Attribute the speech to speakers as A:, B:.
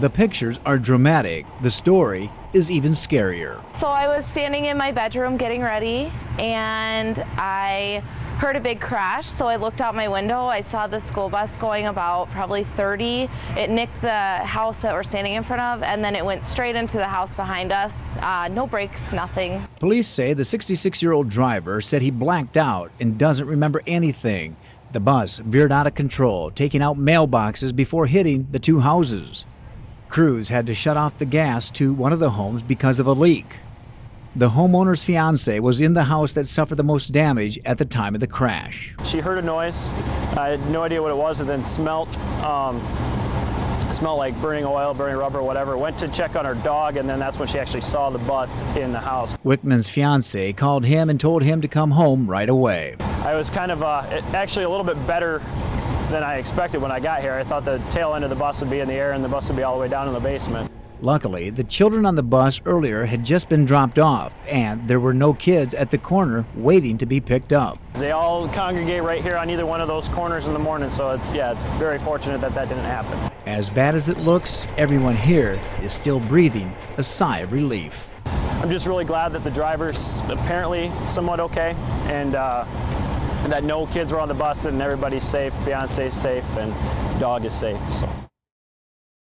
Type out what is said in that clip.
A: The pictures are dramatic. The story is even scarier.
B: So I was standing in my bedroom getting ready and I heard a big crash. So I looked out my window. I saw the school bus going about probably 30. It nicked the house that we're standing in front of and then it went straight into the house behind us. Uh, no brakes, nothing.
A: Police say the 66 year old driver said he blacked out and doesn't remember anything. The bus veered out of control, taking out mailboxes before hitting the two houses. Crews had to shut off the gas to one of the homes because of a leak. The homeowner's fiance was in the house that suffered the most damage at the time of the crash.
C: She heard a noise. I had no idea what it was, and then smelt um, smelled like burning oil, burning rubber, whatever. Went to check on her dog, and then that's when she actually saw the bus in the house.
A: Wickman's fiance called him and told him to come home right away.
C: I was kind of uh, actually a little bit better than I expected when I got here. I thought the tail end of the bus would be in the air and the bus would be all the way down in the basement.
A: Luckily, the children on the bus earlier had just been dropped off, and there were no kids at the corner waiting to be picked up.
C: They all congregate right here on either one of those corners in the morning, so it's yeah, it's very fortunate that that didn't happen.
A: As bad as it looks, everyone here is still breathing a sigh of relief.
C: I'm just really glad that the driver's apparently somewhat okay, and uh, that no kids were on the bus and everybody's safe, fiance's safe, and dog is safe. So.